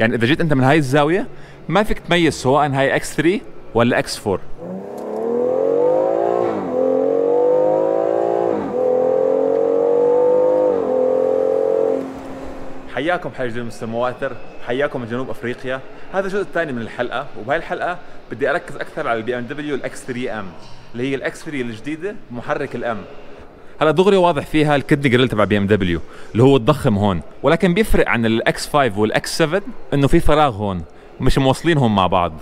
يعني إذا جيت أنت من هاي الزاوية ما فيك تميز سواء هاي X 3 ولا X 4 حياكم حي جديد مستر مواتر حياكم من جنوب أفريقيا. هذا الجزء الثاني من الحلقة وبهاي الحلقة بدي أركز أكثر على ال BMW ال X 3 M اللي هي ال X 3 الجديدة محرك ال M هلا دغري واضح فيها ال kidney grille تبع BMW اللي هو الضخم هون ولكن بيفرق عن ال X 5 وال X 7 إنه في فراغ هون مش موصلينهم مع بعض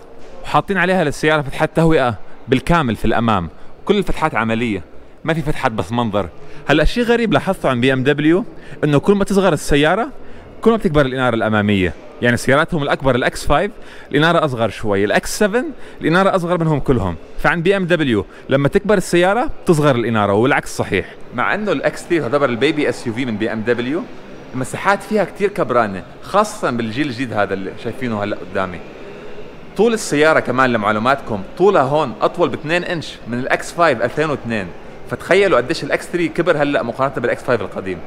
وحاطين عليها للسيارة فتحات تهوئة بالكامل في الأمام كل الفتحات عملية ما في فتحات بس منظر. هلا شيء غريب لاحظته عن BMW إنه كل ما تصغر السيارة كل ما بتكبر الإنارة الأمامية. يعني سياراتهم الأكبر ال X 5 الاناره أصغر شوي ال X 7 الاناره أصغر منهم كلهم. فعند BMW لما تكبر السيارة تصغر الإنارة والعكس صحيح. مع إنه ال X 3 تعتبر ال baby SUV من BMW المساحات فيها كتير كبرانة خاصة بالجيل الجديد هذا اللي شايفينه هلأ قدامي. طول السيارة كمان لمعلوماتكم طولها هون أطول ب 2 إنش من ال X 5 2002 فتخيلوا قديش ال X 3 كبر هلأ مقارنة بال X 5 القديم.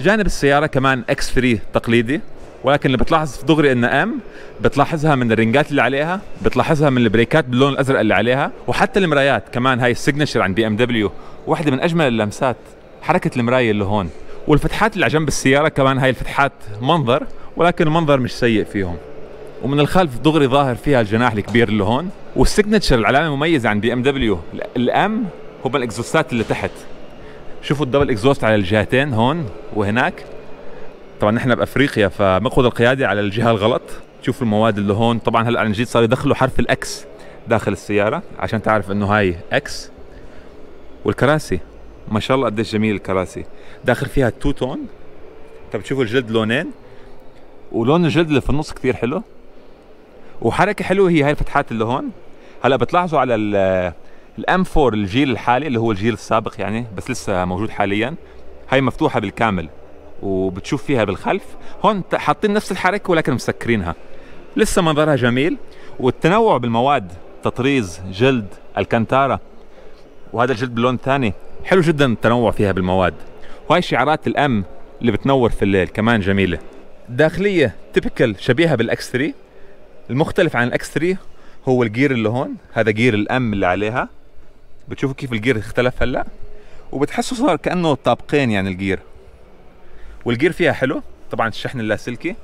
جانب السيارة كمان X 3 تقليدي. ولكن اللي بتلاحظ دغري انها M بتلاحظها من الرنجات اللي عليها بتلاحظها من البريكات باللون الأزرق اللي عليها وحتى المرايات كمان هاي ال signature عند BMW واحدة من أجمل اللمسات حركة المراية اللي هون. والفتحات اللي على جنب السيارة كمان هاي الفتحات منظر ولكن المنظر مش سيء فيهم. ومن الخلف دغري ظاهر فيها الجناح الكبير اللي هون وال signature العلامة المميزة عند بي إم دبليو الآم هو ال exhaust ات اللي تحت. شوفوا ال double exhaust على الجهتين هون وهناك. طبعا نحن بأفريقيا فمقود القيادة على الجهة الغلط. شوفوا المواد اللي هون طبعا هلأ عن جديد صار يدخلوا حرف ال X داخل السيارة عشان تعرف إنه هاي X والكراسي ما شاء الله قديش جميل الكراسي. داخل فيها two tone طب بتشوفوا الجلد لونين. ولون الجلد اللي في النص كثير حلو. وحركة حلوة هي هاي الفتحات اللي هون. هلأ بتلاحظوا على ال M 4 الجيل الحالي اللي هو الجيل السابق يعني بس لسه موجود حاليا. هاي مفتوحة بالكامل. وبتشوف فيها بالخلف. هون حاطين نفس الحركة ولكن مسكرينها. لسه منظرها جميل. والتنوع بالمواد تطريز جلد Alcantara وهذا الجلد باللون الثاني حلو جدا التنوع فيها بالمواد. وهي شعارات ال M اللي بتنور في الليل كمان جميلة. داخلية typical شبيهة بال X 3 المختلف عن ال X 3 هو الجير اللي هون. هذا جير ال M اللي عليها. بتشوفوا كيف الجير اختلف هلأ. وبتحسوا صار كأنه طابقين يعني الجير. والجير فيها حلو. طبعا الشحن اللاسلكي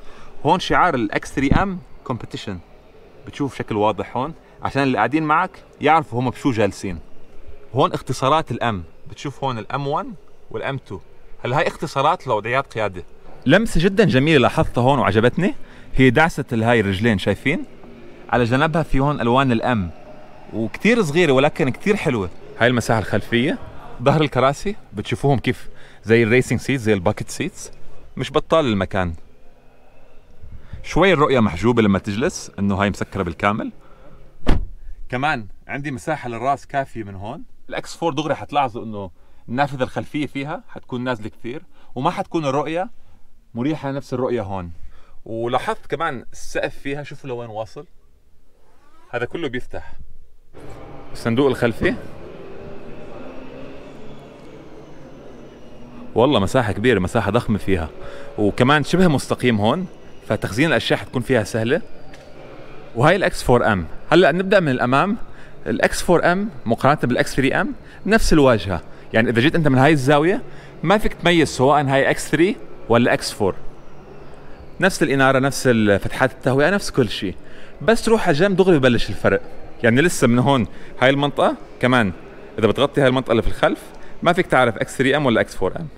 هون شعار ال X 3 M Competition بتشوف شكل واضح هون. عشان اللي قاعدين معك يعرفوا هم بشو جالسين. هون اختصارات ال M بتشوف هون ال M 1 وال M 2 هلا هاي اختصارات لوضعيات قيادة. لمسة جدا جميلة لاحظتها هون وعجبتني. هي دعسه هاي الرجلين شايفين؟ على جنبها في هون ألوان ال M وكتير صغيرة ولكن كتير حلوة. هاي المساحة الخلفية. ظهر الكراسي بتشوفوهم كيف زي ال racing seats زي ال bucket seats مش بطال المكان. شوي الرؤية محجوبة لما تجلس إنه هاي مسكرة بالكامل. كمان عندي مساحة للراس كافية من هون. ال X 4 دغري حتلاحظوا إنه النافذة الخلفية فيها حتكون نازلة كثير وما حتكون الرؤية مريحة نفس الرؤية هون. ولاحظت كمان السقف فيها شوفوا لوين واصل. هذا كله بيفتح. الصندوق الخلفي. والله مساحة كبيرة مساحة ضخمة فيها. وكمان شبه مستقيم هون فتخزين الأشياء حتكون فيها سهلة. وهي ال X 4 M. هلأ نبدأ من الأمام. ال X 4 M مقارنة بال X 3 M نفس الواجهة. يعني إذا جيت أنت من هاي الزاوية ما فيك تميز سواء هاي X 3 ولا X 4 نفس الإنارة نفس فتحات التهوية نفس كل شيء. بس تروح على جنب دغري ببلش الفرق. يعني لسه من هون هاي المنطقة. كمان إذا بتغطي هاي المنطقة اللي في الخلف ما فيك تعرف X 3 M ولا X 4 M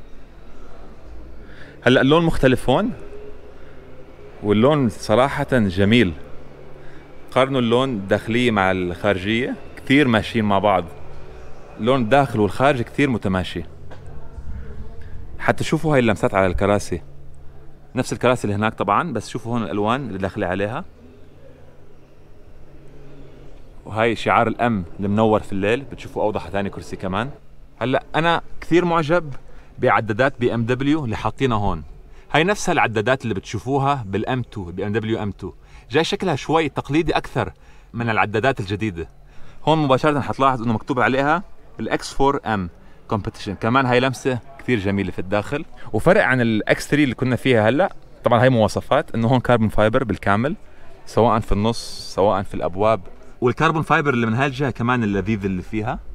هلأ اللون مختلف هون؟ واللون صراحة جميل. قارنوا اللون الداخلية مع الخارجية كثير ماشيين مع بعض. اللون الداخل والخارج كثير متماشي. حتى شوفوا هاي اللمسات على الكراسي. نفس الكراسي اللي هناك طبعا بس شوفوا هون الألوان اللي داخلة عليها. وهاي شعار ال M المنور في الليل بتشوفوا أوضح ثاني كرسي كمان. هلا أنا كثير معجب بعدادات BMW اللي حاطينها هون. هاي نفسها العدادات اللي بتشوفوها بال M 2 BMW M 2 جاي شكلها شوي تقليدي أكثر من العدادات الجديدة. هون مباشرة حتلاحظ إنه مكتوب عليها ال X 4 M Competition. كمان هاي لمسة كثير جميلة في الداخل. وفرق عن ال X 3 اللي كنا فيها هلأ طبعا هاي مواصفات إنه هون carbon fiber بالكامل سواء في النص سواء في الأبواب. وال carbon fiber اللي من هاي الجهة كمان اللذيذ اللي فيها.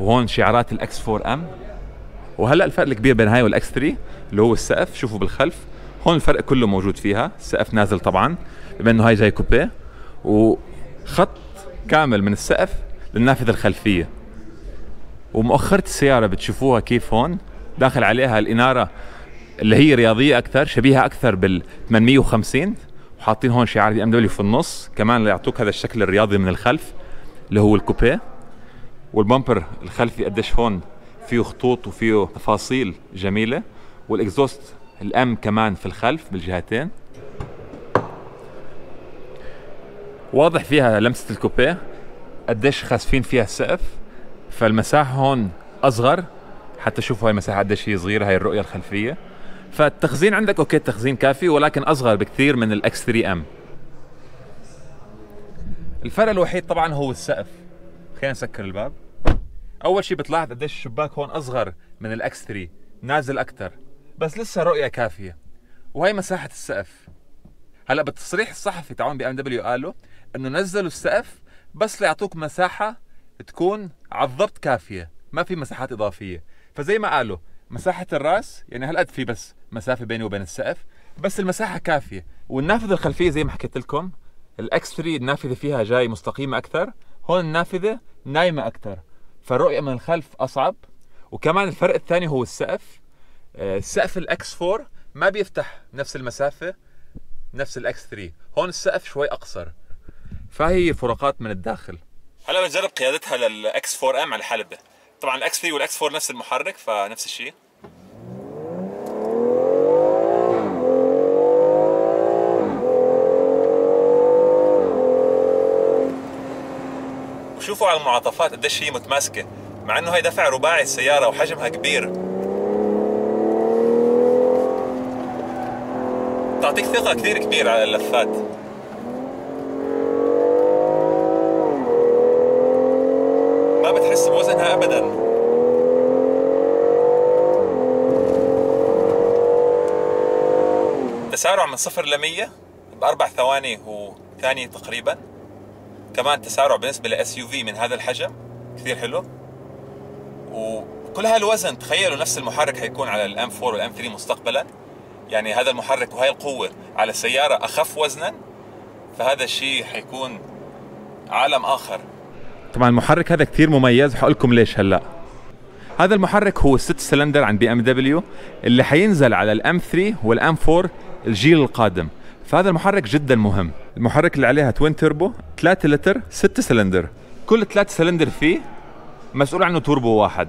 وهون شعارات ال X 4 M وهلأ الفرق الكبير بين هاي وال X 3 اللي هو السقف شوفوا بالخلف. هون الفرق كله موجود فيها السقف نازل طبعا بما إنه هاي جاي كوبيه وخط كامل من السقف للنافذة الخلفية. ومؤخرة السيارة بتشوفوها كيف هون. داخل عليها الإنارة اللي هي رياضية أكثر شبيهة أكثر بال 850 وحاطين هون شعار BMW في النص. كمان ليعطوك هذا الشكل الرياضي من الخلف اللي هو الكوبيه وال bumper الخلفي قديش هون فيه خطوط وفيه تفاصيل جميلة وال exhaust ال M كمان في الخلف بالجهتين. واضح فيها لمسة الكوبيه قديش خاسفين فيها السقف فالمساحه هون أصغر حتى شوفوا هاي المساحه قديش هي صغيرة هاي الرؤية الخلفية. فالتخزين عندك okay التخزين كافي ولكن أصغر بكثير من ال X 3 M الفرق الوحيد طبعا هو السقف. خلينا نسكر الباب. أول شيء بتلاحظ قديش الشباك هون أصغر من ال X 3 نازل أكثر بس لسه رؤية كافية وهي مساحة السقف. هلأ بالتصريح الصحفي تاعون BMW قالوا إنه نزلوا السقف بس ليعطوك مساحة تكون على الضبط كافية ما في مساحات إضافية. فزي ما قالوا مساحة الرأس يعني هالقد في بس مسافة بيني وبين السقف بس المساحة كافية. والنافذة الخلفية زي ما حكيت لكم ال X 3 النافذة فيها جاي مستقيمة أكثر هون النافذة نايمة أكثر فالرؤية من الخلف أصعب وكمان الفرق الثاني هو السقف. آه، السقف ال X 4 ما بيفتح نفس المسافة نفس ال X 3 هون السقف شوي أقصر. فهي فروقات من الداخل. هلا بنجرب قيادتها لل X 4 M على الحلبه طبعا ال X 3 وال X 4 نفس المحرك فنفس الشيء. وشوفوا على المعاطفات قديش هي متماسكة مع إنه هي دفع رباعي السيارة وحجمها كبير. تعطيك ثقة كثير كبيره على اللفات. ما بتحس بوزنها ابدا. تسارع من صفر ل 100 بأربع ثواني وثانية تقريبا. كمان تسارع بالنسبة ل SUV من هذا الحجم. كثير حلو. وكل هالوزن تخيلوا نفس المحرك حيكون على ال M 4 وال M 3 مستقبلا. يعني هذا المحرك وهي القوة على سياره أخف وزنا فهذا الشيء حيكون عالم آخر. طبعا المحرك هذا كثير مميز حقول لكم ليش هلأ. هذا المحرك هو الست سلندر عند BMW اللي حينزل على ال M 3 وال M 4 الجيل القادم. فهذا المحرك جدا مهم. المحرك اللي عليها twin turbo 3 لتر 6 سلندر. كل 3 سلندر فيه مسؤول عنه توربو واحد.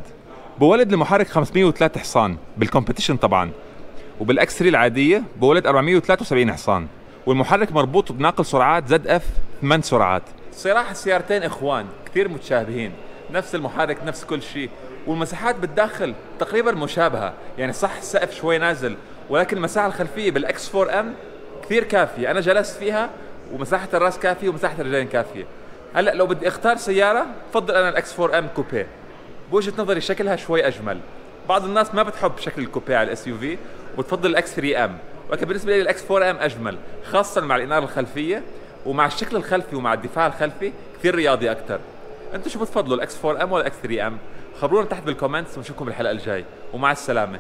بولد المحرك 503 حصان بال Competition طبعا. وبال X 3 العادية بولد 473 حصان. والمحرك مربوط بناقل سرعات ZF 8 سرعات. صراحة السيارتين إخوان كثير متشابهين. نفس المحرك نفس كل شيء. والمساحات بالداخل تقريبا مشابهة. يعني صح السقف شوي نازل ولكن المساحة الخلفية بال X 4 M كثير كافية. أنا جلست فيها ومساحة الرأس كافية ومساحة الرجلين كافية. هلأ لو بدي أختار سيارة بفضل أنا ال X 4 M كوبيه بوجهة نظري شكلها شوي أجمل. بعض الناس ما بتحب شكل الكوبيه على ال SUV وتفضل ال X 3 M ولكن بالنسبة لي ال X 4 M أجمل خاصه مع الإنارة الخلفية ومع الشكل الخلفي ومع الدفاع الخلفي كثير رياضي أكثر أنتم شو بتفضلوا ال X 4 M ولا ال X 3 M خبرونا تحت بال comments ونشوفكم بالحلقة الجاي ومع السلامة.